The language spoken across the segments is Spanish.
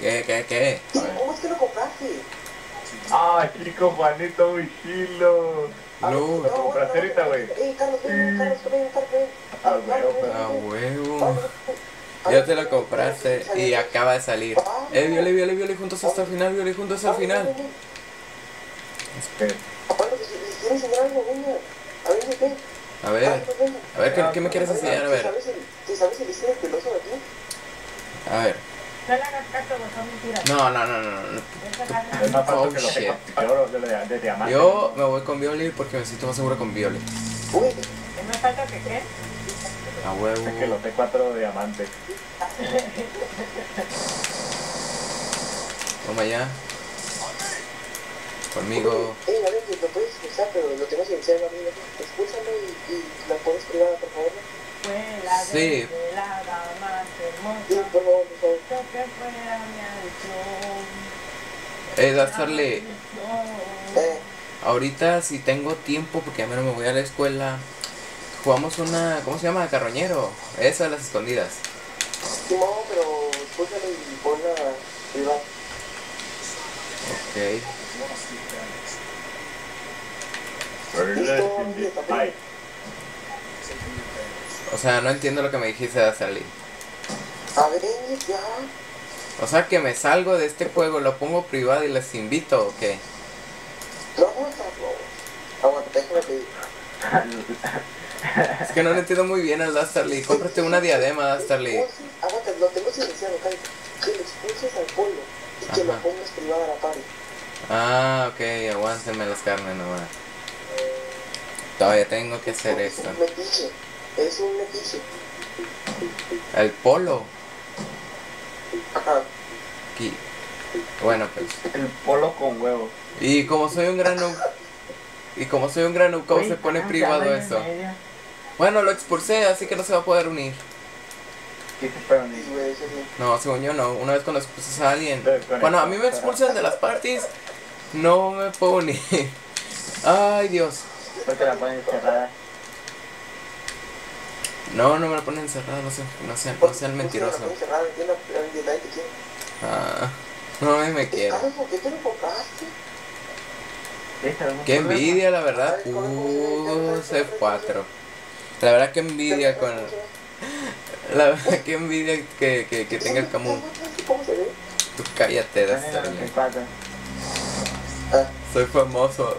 ¿Qué, qué, qué? ¿Cómo es que lo compraste? Ah, chico, Juanito Vigilo. Luz. Lo compraste ahorita, güey. Eh, Carlos, ven, Carlos, ven, Carlos, ven. Ah, huevo, pero- A huevo. Ya te lo compraste y acaba de salir. Eh, Viole, Viole, Viole, juntos hasta el final, Viole, juntos al final. Espera. Algo, venga. A ver, ven. A ver, ¿qué, qué me quieres enseñar? A ¿Sí ver, sabes el- ¿Sí sabes el diseño peloso de aquí? a ver. No. No, no, no, no. Oh, shit. Yo me voy con Viole porque me siento más seguro con Viole. Uy, Es más falta que qué. A Es que huevo. los T4 de diamante. Toma ya. Conmigo. eh, a ver, que lo puedes expulsar, pero lo tengo silenciado a mí. Expúlsalo y, y la pones privada, por favor. ¿no? Fue la Sí. desvelada más Sí, hermosa. Creo que fuera mi adicción. Eh, Dastarle, Eh, ahorita si tengo tiempo, porque ya no me voy a la escuela, jugamos una, ¿cómo se llama? Carroñero. Esa de las escondidas. Simón, pero expúlsalo y ponla privada. Ok. Ay, O sea, no entiendo lo que me dijiste, Dastarle. A ver, ya. O sea, que me salgo de este juego, lo pongo privado y les invito, ¿o qué? No, no, no. Aguanta, déjame pedir. Es que no lo entiendo muy bien al Dastarle. Cómprate una diadema, Dastarle. Aguanta, lo tengo silenciado, cállate. Que lo expulses al polo y que lo pongas privada a la party. Ah, ok, aguántenme las carnes nomás. Todavía tengo que hacer esto. Es un metiche. Es un metiche. El polo. Ajá. Aquí. Bueno, pues. el polo con huevo. Y como soy un gran Y como soy un gran ¿cómo se pone privado eso? Bueno, lo expulsé, así que no se va a poder unir. No, según yo no. Una vez cuando expulsas a alguien. Cuando a mí me expulsan de las parties, no me puedo unir. Ay, Dios. Porque la ponen cerrada. No, no me lo ponen encerrado, no sean, no sean, no sean mentirosos. Ah, no me, me quiero. Carlos, ¿por qué envidia, la verdad. Uh, C4. La verdad que envidia con... La verdad que envidia que, que, que tenga el Camus. ¿Cómo se ve? Tú cállate, Dastarle. Ah, Soy famoso.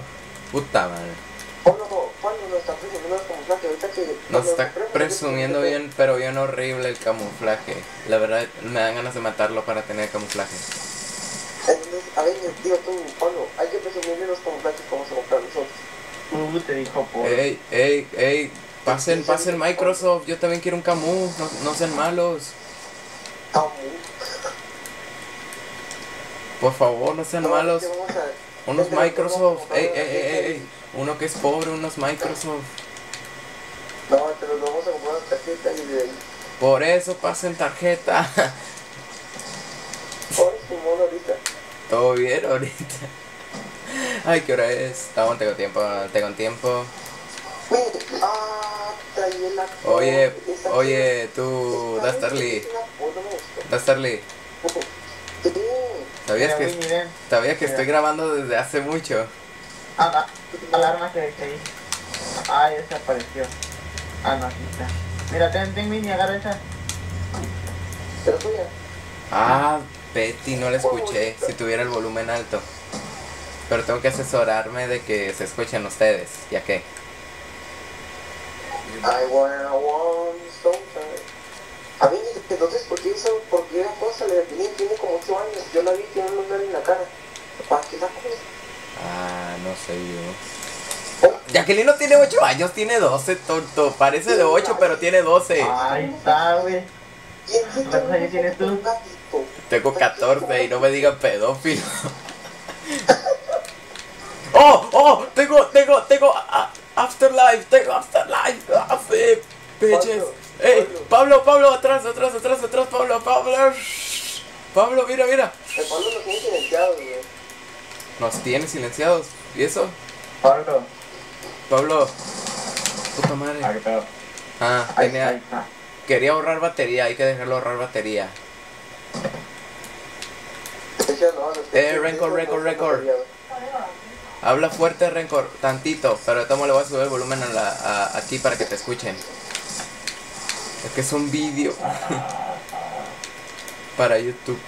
Puta madre. Nos está presumiendo bien, pero bien horrible el camuflaje. La verdad, me dan ganas de matarlo para tener camuflaje. A ver, digo tú, Pablo, hay que presumirle los camuflajes que vamos a comprar nosotros. Uh, te dijo por. Ey, ey, ey. Pasen, pasen Microsoft. Yo también quiero un Camus. No, no sean malos. Camus. Por favor, no sean No, malos. Unos Microsoft. ey, ey, ey, ey. Uno que es pobre, unos Microsoft. No, pero lo vamos a comprar una tarjeta y de ahí. Por eso pasen tarjeta. Ahorita. Todo bien ahorita. Ay, ¿qué hora es? Aún tengo tiempo, tengo tiempo. Ah. Oye, oye, tú, Dastarly. Dastarly. ¿sabías que, sabías que estoy grabando desde hace mucho? Ah, ah, alarma que. Ah, ya desapareció. Ah, no, aquí está. Mira, ten, ten mini, agarra esa. Pero tuya. Ah, Betty, no la escuché. Si tuviera el volumen alto. Pero tengo que asesorarme de que se escuchen ustedes, ya que. I wanna want something. A mí, entonces, ¿por qué eso? ¿Por qué la cosa le tiene, tiene como 8 años? Yo la vi, tiene un lunar en la cara. ¿Para qué la cosa? Ah, no sé yo. Jacqueline no tiene 8 años, tiene 12, tonto. Parece de 8, pero tiene 12. Ahí está, güey. ¿Quién se ¿Cuántos años tienes tú? Tengo 14 y no me digan pedófilo. ¡Oh! ¡Oh! Tengo, tengo, tengo ah, Afterlife, tengo Afterlife. Ah, sí, bitches. ¡Ey! Pablo, Pablo, atrás, atrás, atrás, atrás, Pablo, Pablo. Pablo, mira, mira. El Pablo lo tiene silenciado, güey. Nos tiene silenciados. ¿Y eso? Pablo. Pablo. Puta Ah, madre. qué pedo. Ah, tenía- quería ahorrar batería, hay que dejarlo ahorrar batería. Eh, Rencor, Rencor, Rencor. Habla fuerte, Rencor, tantito, pero de tomo le voy a subir el volumen a la, a- aquí para que te escuchen. Es que es un vídeo para YouTube.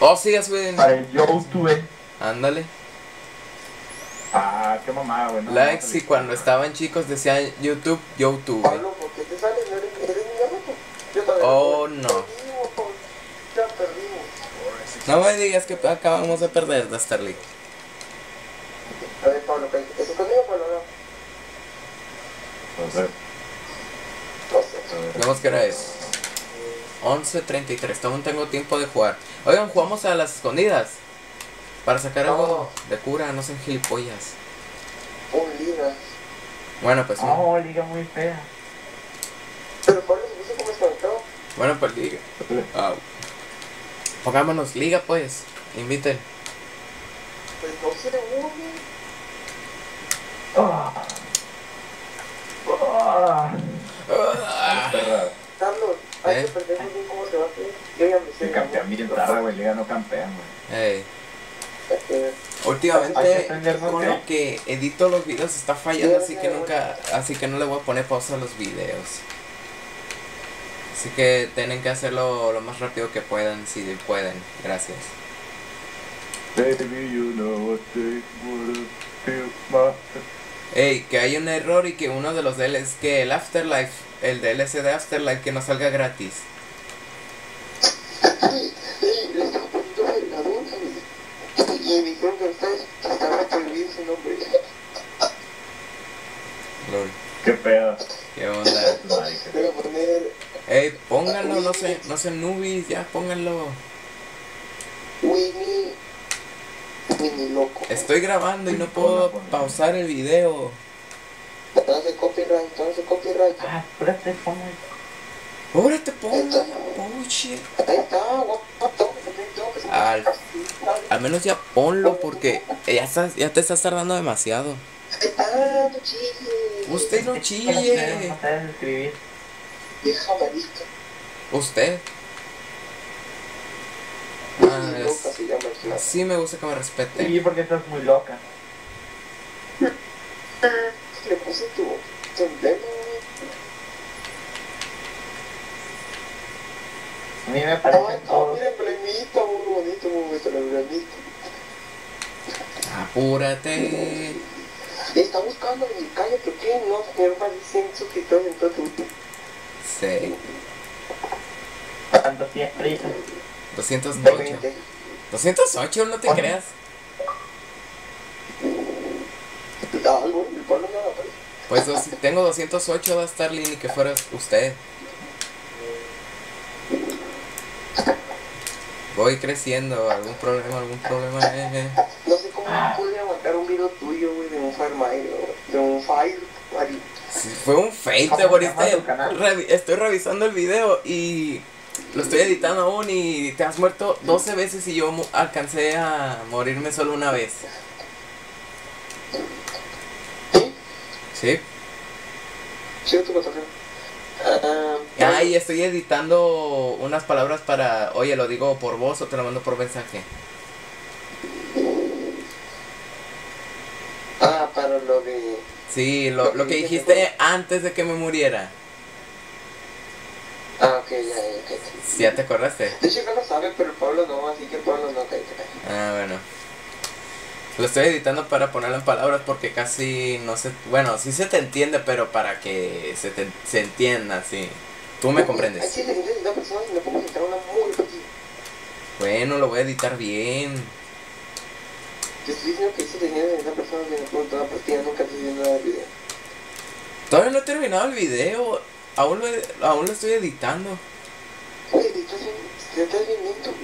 Oh, sigue subiendo. Para el YouTube. Ándale. Ah, qué mamada, güey. no, Likes no, y cuando estaban chicos decían YouTube, YouTube. Pablo, ¿por qué te sales? ¿No eres, eres mi amigo? Yo Oh, no. contigo, Ya perdimos. No me digas que acabamos de perder, Dasterly. A ver, Pablo, ¿qué- ¿eso conmigo, Pablo? No. No sé, No sé. Vemos que hora es. 11.33, aún tengo tiempo de jugar. Oigan, jugamos a las escondidas. Para sacar algo de cura, no sean gilipollas. Un liga. Bueno, pues no. Oh, liga muy fea. Pero Pablo se puso como desconectado. Bueno, pues liga. Ah. Pongámonos liga, pues. Inviten. Pues no se une. Ah. Ah. Ah. Carlos, hay ¿Eh? que perder muy bien cómo se va a hacer. Yo ya me sé. Que campean bien tarde, güey. Liga no campean, güey. Ey. Últimamente con lo que edito los videos está fallando, así que nunca, así que no le voy a poner pausa a los videos. Así que tienen que hacerlo lo más rápido que puedan, si pueden. Gracias. Ey, que hay un error y que uno de los DLCs, que el Afterlife, el DLC de Afterlife que no salga gratis. Ey, le estaba poniendo vergadura, güey. Y me dijeron que ustedes nombre. Lol. Qué pedo. ¿Qué onda? Marica. Voy a poner Ey, pónganlo, no se, no sean nubis, ya pónganlo. Winnie. Winnie loco. Estoy grabando y no puedo pausar el video. Entonces copyright, entonces copyright. Ah, espérate, ponme. Ahora te pongo. Oh. Ahí está, guapo. Al, al menos ya ponlo porque ya, estás, ya te estás tardando demasiado. Usted no chille. Usted. Ah, es-. Así me gusta que me respeten. Sí, porque estás muy loca. Le puse tu. A mí me no, todos. mira, bonito, muy bonito el emblemita. Apúrate. Está buscando mi calle, ¿por qué no tener más de 100 suscriptores en todo tu Sí. Tanto siempre. 208. 20? 208, no te Oye. creas. Algo, el pueblo no lo aparece. Pues dos- tengo 208 de Starling y que fuera usted. Voy creciendo, algún problema, algún problema. eh, eh. No sé cómo pude aguantar un video tuyo, güey, de un Fire Mario, de un Fire. Sí, fue un fail, ¿Cómo te moriste. estoy revisando el video y lo estoy editando aún y te has muerto 12 veces y yo mu- alcancé a morirme solo una vez. ¿Sí? ¿Sí? Tu. Ah, Ay, estoy editando unas palabras para, oye, lo digo por voz o te lo mando por mensaje. ah, para lo de... Sí, lo, lo que dijiste antes de que me muriera. Ah, ok, ya, ya, ya te acordaste. De hecho, no lo sabe, pero el Pablo no, así que Pablo no cae, cae. Ah, bueno. Lo estoy editando para ponerlo en palabras porque casi no se... Bueno, sí se te entiende, pero para que se, te, se entienda, sí. Tú me comprendes. 160 personas y no podemos entrar una muy pequeña. Bueno, lo voy a editar bien. Te estoy diciendo que hay 160 personas y no puedo entrar una partida, nunca estoy nada del video. Todavía no he terminado el video. Aún lo, aún lo estoy editando. Oye, bien, estás bien lento.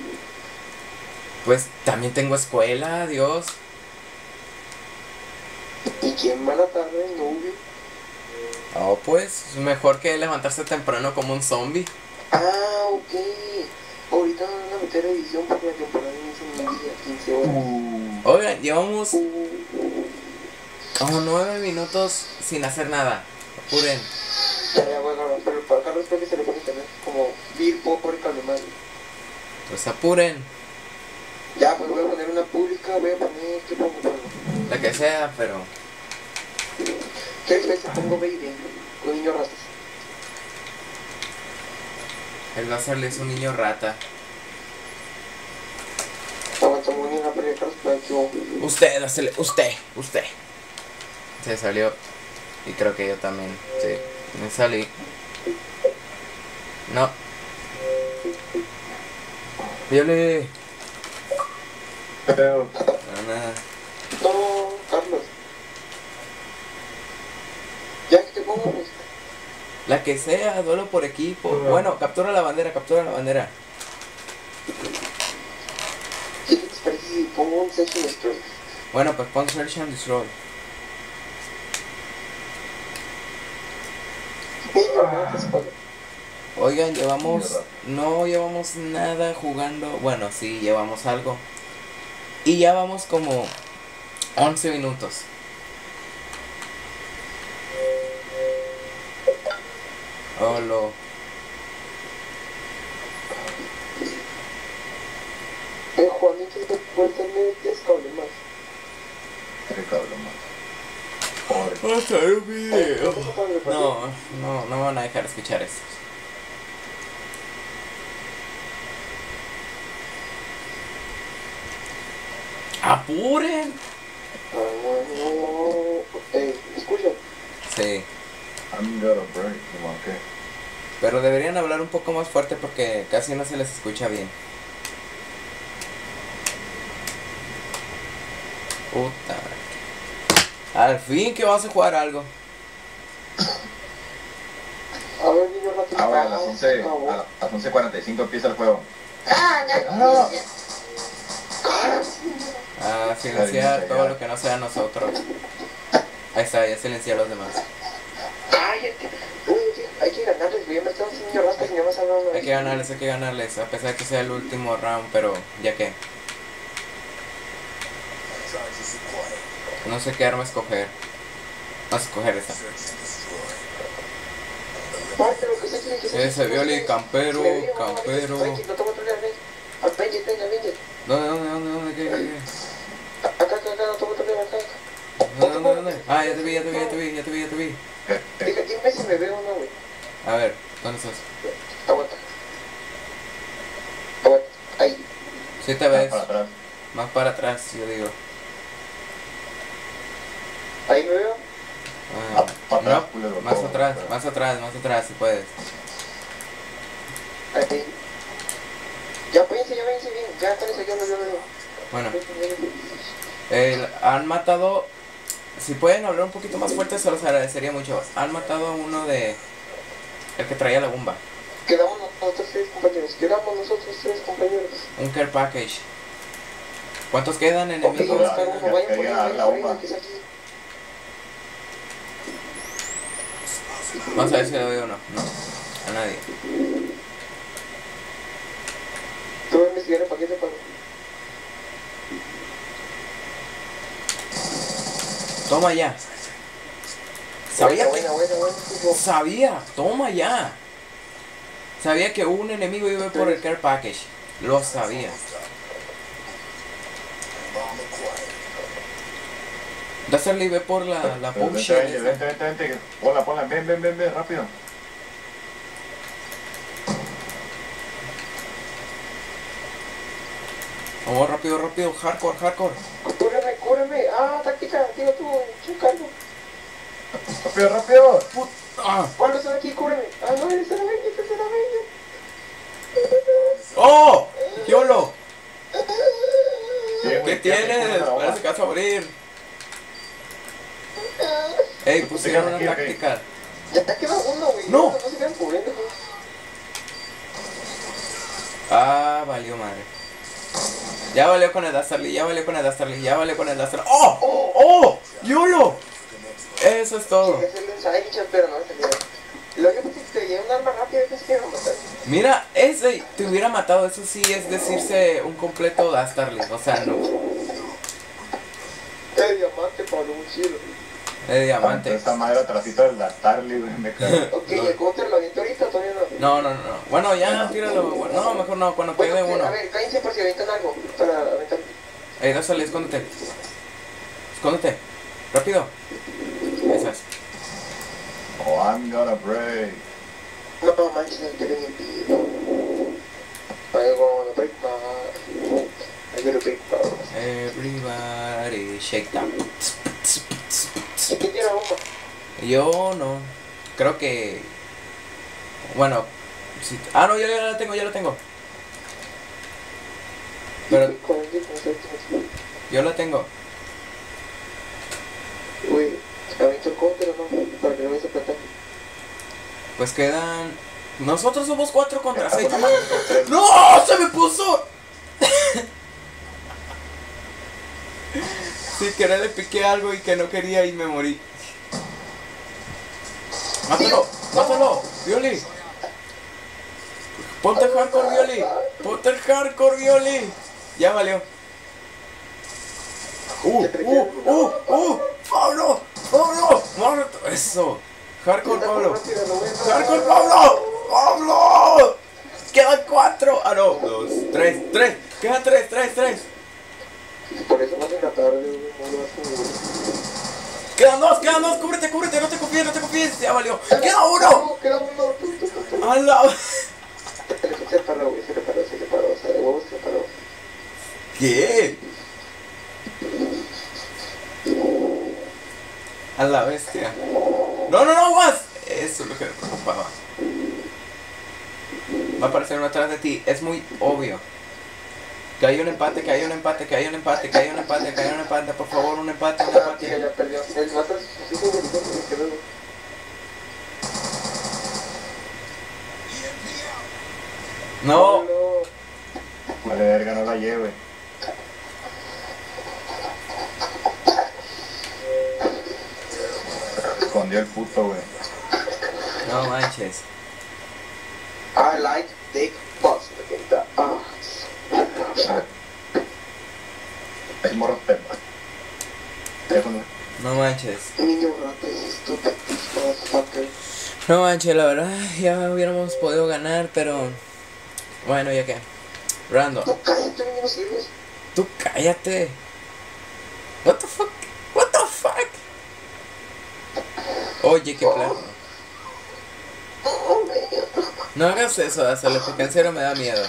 Pues también tengo escuela, adiós. ¿Y quién va a la tarde, novio? Oh, pues, mejor que levantarse temprano como un zombie. Ah, ok. Ahorita no van a meter edición porque la temporada inicia un día, 15 horas. Uh, Oigan, llevamos Uh, como nueve minutos sin hacer nada. Apuren. ya, ya, bueno, no, pero para Carlos creo que se le pone internet como Bill Popper Calemán. Pues apuren. Ya, pues voy a poner una pública, voy a poner, ¿qué pongo? La que sea, pero. ¿Qué especie pongo baby? Un niño rastas. El Lazarle es un niño rata. Usted, Lazarle, usted, usted. Se salió. Y creo que yo también. Sí, me salí. No. Viole. Pero, Nada. No, Carlos. Ya que te pongo, pues. La que sea, duelo por equipo. Bueno, captura la bandera, captura la bandera. ¿Qué te parece si pongo un session destroy? Bueno, pues pon Search and Destroy. Oigan, llevamos. No llevamos nada jugando. Bueno, sí, llevamos algo. Y ya vamos como 11 minutos. Olo. Eh, Juanito, te puedes tener 10 cables más. qué cabrón más. Pobre. Vamos a ver un video. ¿Cuántos cables? No, no, no me van a dejar escuchar esto. ¡Apuren! Ah, no, no, no. Eh, escucha. Sí, pero deberían hablar un poco más fuerte porque casi no se les escucha bien. Puta. Al fin que vas a jugar algo. A ver, niño rato. Ah, bueno, a las 11, Ah, a las 11.45 empieza el juego. Ah, A silenciar todo lo que no sea nosotros. Ahí está, ya silencié a los demás. Cállate. Uy, hay que ganarles, me no. Hay que ganarles, hay que ganarles, a pesar de que sea el último round, pero ya que. No sé qué arma escoger. Vamos a escoger que ser. Ese violi, campero, campero. Ah. ¿Dónde, dónde, dónde, dónde, qué, qué, qué? Acá, acá, acá, toma otro leer, acá. ¿Dónde, dónde, dónde? Ah, ya te vi, ya te vi, ya te vi, ya te vi, ya te vi. Eh, eh, Diga, dime si me veo o no, güey. A ver, ¿dónde estás? Aguanta. Aguanta. Ahí. Sí te ves, para atrás. más para atrás, yo digo. Ahí me veo. Ah, Ah, atrás, culero, más todo, atrás, pero- más atrás, más atrás, si puedes. Ahí. Ya pensé, ya pensé bien. Ya están ensayando, yo veo. Bueno, el- han matado. Si pueden hablar un poquito más fuerte, se los agradecería mucho. Han matado a uno de. El que traía la bomba. Quedamos nosotros tres compañeros. Quedamos nosotros tres compañeros. Un care package. ¿Cuántos quedan enemigos? vamos a ver si le doy uno. No, a nadie. Tú vas a investigar el paquete para. Toma ya. Sabía Buena, que. buena, buena. tipo. Sabía, toma ya. Sabía que un enemigo iba por el care package. Lo sabía. Dastardly ve por la, la Vente, vente, vente, vente, vente. Ponla, ponla, ven, ven, ven, ven, rápido. Vamos rápido, rápido, hardcore, hardcore. Cúreme, cúreme. Ah, táctica, digo tú, chucarlo. Rápido, rápido. Put- ah. ¿Cuándo están aquí? Cúreme. Ah, no, Avenger, eres el Avenger. ¡Oh! ¡Yolo! ¿Qué güey, tienes? Parece que vas a morir. Ey, pusieron una Aquí, táctica. Ya queda uno, güey. No. No se quedan cubriendo. Ah, valió madre. Ya valió con el Dastardly, ya valió con el Dastardly, ya valió con el Dastardly. ¡Oh! ¡Oh! ¡Yolo! Eso es todo. Un pero no que arma rápida pensé que iba a matar. Mira, ese te hubiera matado, eso sí es decirse un completo Dastardly. O sea, no. El diamante para un cielo. De diamante. Esta madre atrasito de la Starly, güey, me cago. Ok, ¿el counter lo aviento ahorita todavía no? No, no, no. Bueno, ya tíralo. Bueno, No, mejor no, cuando quede Bueno, uno. a ver, cállense por si avientan algo para aventar. Ey, dásale, escóndete. Escóndete. Rápido. I'm gonna break. No manches, no te ven el pido. I wanna break my... I gotta break my... Everybody shake down. ¿Y quién tiene la bomba? Yo no. Creo que. Bueno. si- Ah, no, yo ya la tengo, ya la tengo. Pero yo la tengo. Güey, ¿aviento el counter o no? Para que no a plantar. Pues quedan. Nosotros somos cuatro contra seis. Ah, ¡No! ¡Se me puso! Sí, que le piqué algo y que no quería y me morí. ¡Mátalo! ¡Mátalo! ¡Violi! ¡Ponte el hardcore, Violi! ¡Ponte el hardcore, Violi! Ya valió. ¡Uh! ¡Uh! ¡Uh! ¡Uh! ¡Pablo! ¡Pablo! ¡Muerto! ¡Eso! ¡Hardcore, Pablo! ¡Hardcore, Pablo! ¡Pablo! Quedan cuatro. Ah, no. Dos, tres, tres. Quedan tres, tres, tres. Por eso más en la tarde, Quedan dos, quedan dos. Cúbrete, cúbrete. No te confíes, no te confíes. Ya valió. Queda uno. No, queda uno. A la... Se se paró, se paró, se paró, se paró. ¿Qué? A la bestia. No, no, no, más. Eso es lo que me preocupaba. Va a aparecer uno atrás de ti. Es muy obvio. Que hay un empate, que hay un empate, que hay un empate, que hay un empate, que hay un empate. Por favor, un empate, un empate. ya perdió. El. No, Vale, verga, no la lleve. El puto, güey. No manches. I like dick that. Ah. El morro te... Teléfono. No manches. Niño rato, es estúpido. Motherfucker. No manches, la verdad, ya hubiéramos podido ganar, pero. Bueno, ya que. Random. No, cállate, niño, no sirves. Tú cállate. What the fuck? What the fuck? Oye, qué plan. No hagas eso, porque en serio me da miedo.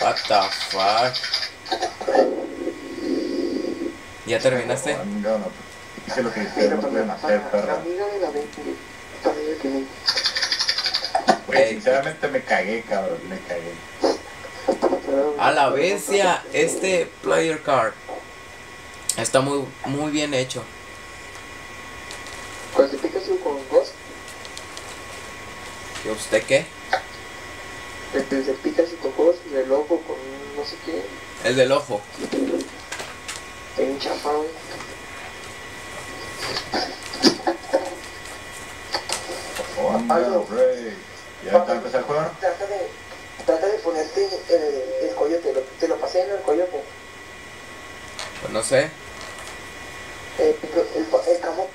What the fuck? ¿Ya terminaste? Hice lo que no pueden hacer, perra. sinceramente me cagué, cabrón. Me cagué. A la bestia, este player card está muy, muy bien hecho. Cuando te picas con Ghost, ¿Y usted qué? el que se pica Ghost y el loco con no sé qué, El del ojo. te un break. ¿Ya está empezó el juego? Trata de, trata de ponerte el, el coyote, lo, te lo pasé en el coyote. Pues no sé. El, el, el, camo,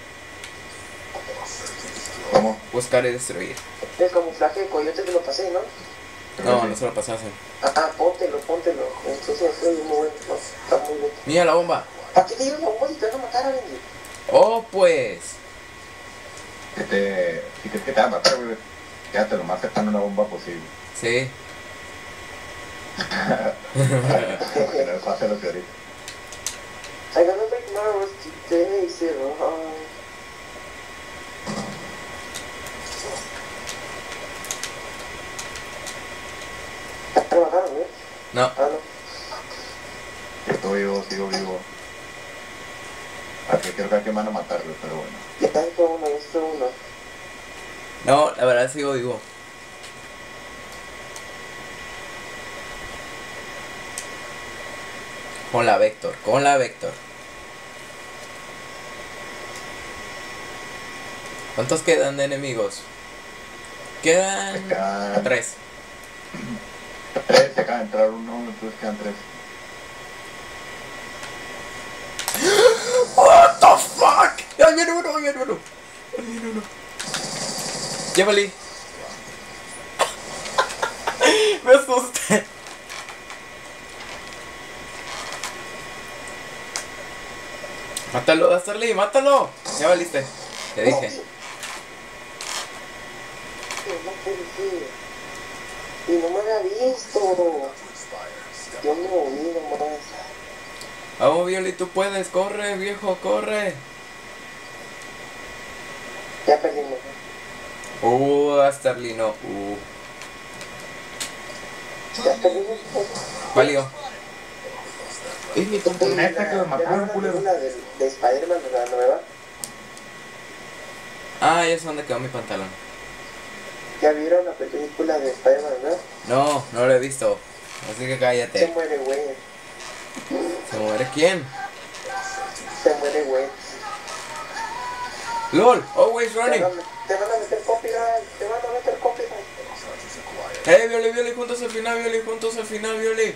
¿Cómo? Buscar y destruir. el camuflaje de coyote te lo pasé, ¿no? No, no se lo pasasen. Ah, póntelo, póntelo. Entonces fue muy bueno, no, está muy bien. Mira la bomba. ¿Para qué te llevas la bomba si te van a matar a alguien? Oh, pues. Que te... Si crees que te va a matar, güey. Quédate lo más cercano a una bomba posible. Sí. Porque no es fácil lo que ahorita. I gotta make my today, zero high. ¿Te mataron, eh? No. Ah, no. Estoy vivo, sigo vivo. Aquí creo que aquí me van a matar, güey, pero bueno. Ya está uno, ya está uno. No, la verdad sigo vivo. Con la Vector, con la Vector. ¿Cuántos quedan de enemigos? Quedan Quedan- tres. Tres, se acaba de entrar uno, entonces quedan tres. What the fuck? ¡Ahí viene uno! ¡Ahí viene uno! ¡Ahí viene uno! Llévale. Me asusté. Mátalo, Dastarly, mátalo. Ya valiste. Te dije. No ser. Y no me había visto. Yo me moví nomás. Vamos, Violi, tú puedes. Corre, viejo, corre. Ya perdimos. Uh, Dastarly, no. Uh, Ya perdimos. valió. Es mi tontoneta que lo ¿Ya mataron, la culero. película de, de Spider-Man, la nueva? Ah, ya sé dónde quedó mi pantalón. ¿Ya vieron la película de Spider-Man, verdad? No, no lo he visto. Así que Se cállate. muere, güey. ¿Se muere quién? Se muere, güey. LOL, always running. te van a meter copyright. Te van a meter copyright. Hey, Violi, Violi, juntos al final, Violi, juntos al final, Violi.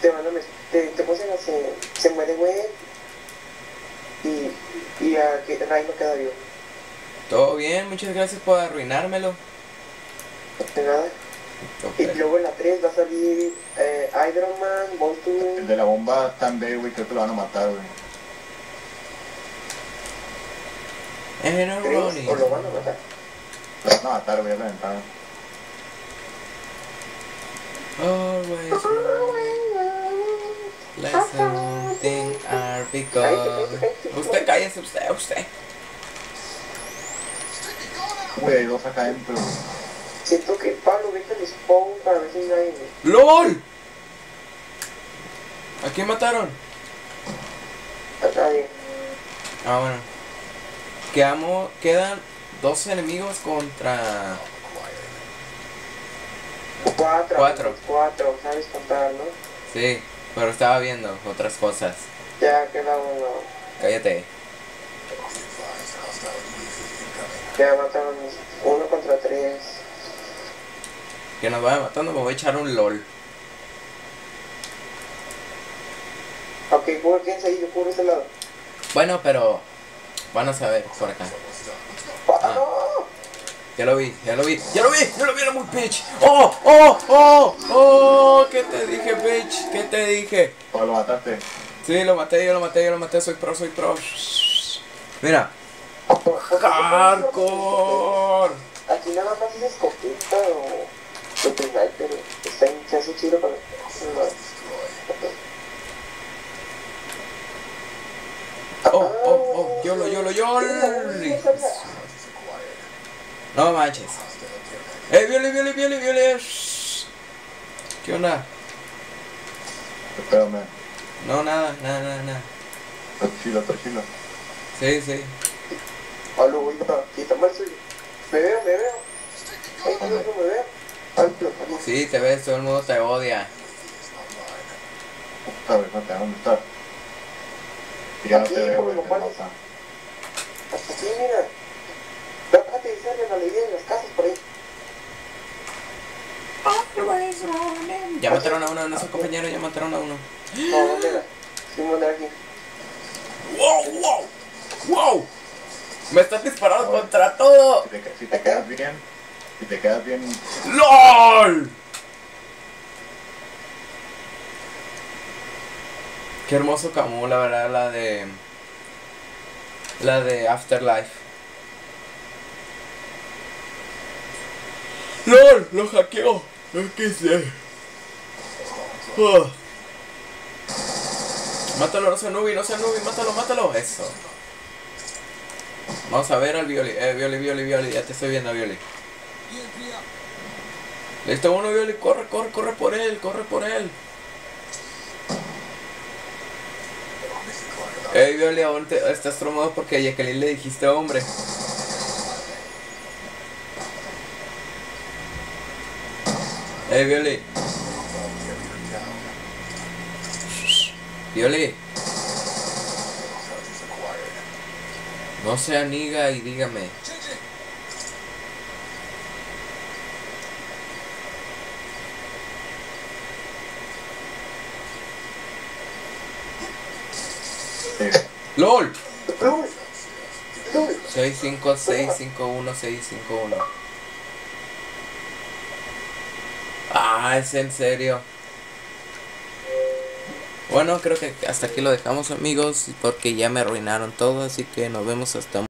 Te van a meter. Te, te ponen a se, se muere, güey. Y, y a Ray no queda vivo. Todo bien, muchas gracias por arruinármelo. De nada. Y Ok. luego en la 3 va a salir eh, Iron Man, El Volturi. de la bomba está en B, güey, creo que lo van a matar, güey. 3 running. o lo van a matar. Lo van a matar, güey, ya lo aventaron. Always. Like something are because. Usted cállese, usted, usted. Güey, hay dos acá adentro. Siento que Pablo, vete el spawn para ver si hay. ¡LOL! ¿A quién mataron? A nadie. Ah, bueno. Quedamos, quedan dos enemigos contra. Cuatro. Cuatro. Cuatro, sabes contar, ¿no? Sí, pero estaba viendo otras cosas. Ya queda uno. Cállate. Ya mataron uno contra tres. Que nos vaya matando, me voy a echar un LOL. Ok, cubre, quédense ahí, yo cubro este lado. Bueno, pero. Van a saber por acá. ¡Ah! Ya lo vi, ya lo vi, ya lo vi, ya lo vi, era muy bitch. ¡Oh, oh, oh, oh! ¿Qué te dije, bitch? ¿Qué te dije? ¿O lo mataste? Sí, lo maté, yo lo maté, yo lo maté, soy pro, soy pro. Mira, hardcore. Aquí nada más es escopeta o. Lo que hay, pero está en se hace chido para. Oh, oh, oh, yolo, yolo, yolo. No manches. ¡Eh, viole, viole, viole, viole! ¿Qué onda? Espérame. No, nada, nada, nada, nada. Tranquilo, tranquilo. Sí, sí. Aló, voy a quitar el suyo. Me veo, me veo. Ay, no, no me veo. Sí, te ves, todo el mundo te odia. Puta, güey, ¿dónde. Y ya no Aquí, te veo, güey. Hasta aquí, mira. Bájate y sale la ley en las casas por ahí. Ya mataron a uno de nuestros compañeros, ya mataron a uno. No, ¿dónde era? Sí, ¿dónde era aquí? ¡Wow, wow! ¡Wow! Me están disparando contra todo. Si te, si te quedas bien, si te quedas bien, ¡LOL! Qué hermoso Camus, la verdad, la de. La de Afterlife. ¡LOL! ¡Lo hackeó! No quise. Ah. Mátalo, no sea Nubi, no sea Nubi, mátalo, mátalo. Eso. Vamos a ver al Violi. Eh, Violi, Violi, Violi. Ya te estoy viendo, Violi. Listo, uno, Violi. Corre, corre, corre por él, corre por él. Ey, Violi, aún te- estás traumado porque a Jacqueline le dijiste hombre. Ey, Violi. Violi. No sea niga y dígame. ¡LOL! ¡Uy! 65651 651. Ah, es en serio. Bueno, creo que hasta aquí lo dejamos amigos porque ya me arruinaron todo, así que nos vemos hasta